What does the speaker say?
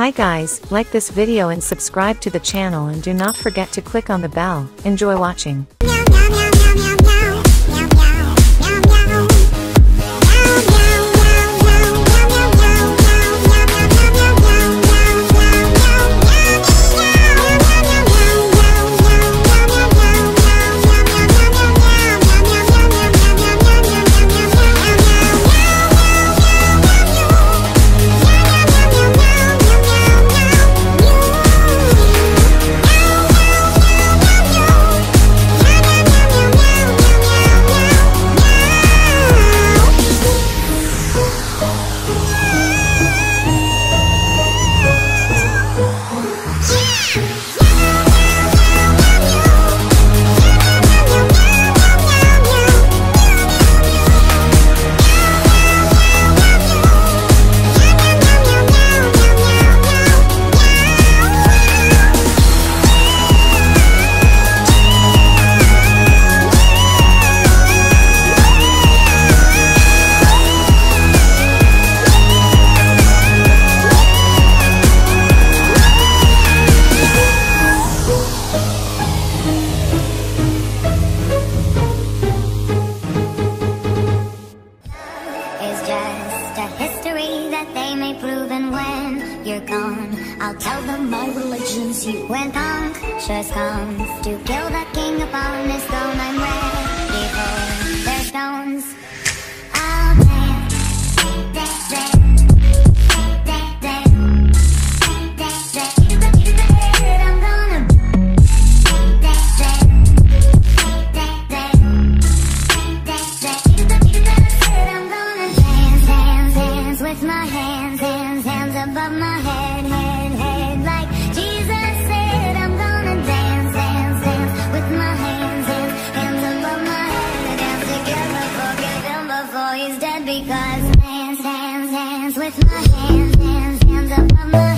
Hi guys, like this video and subscribe to the channel and do not forget to click on the bell, enjoy watching. gone. I'll tell them my religion's you When punk Just comes to kill the king upon his throne. Hands with my hands, hands, hands above my